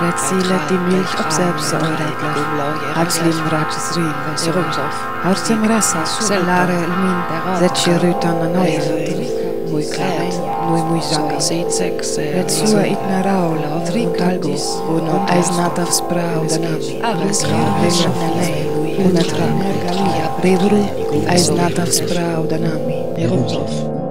Redzile die Milch observsa oregla, Haxlim račis rin, Harsem rasa Selare il min, Zetsi rytana noila, Mui klaven, nui mui zanga. Red sua itna raula, Trikalgu, uno aiznata sprauda nami, Vegna lei, una tra, Rivru aiznata sprauda nami, Neruzov.